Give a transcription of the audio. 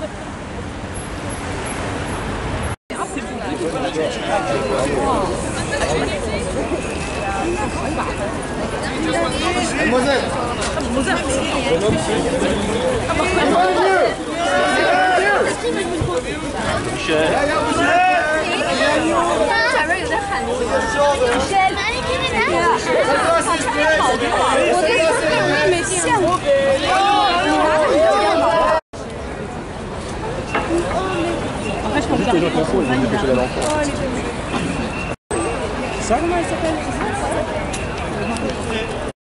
穆 谢！穆谢！穆谢！前面有人喊穆谢！vite les gens qui en font, ils vont dépêcher d'aller en France. Ça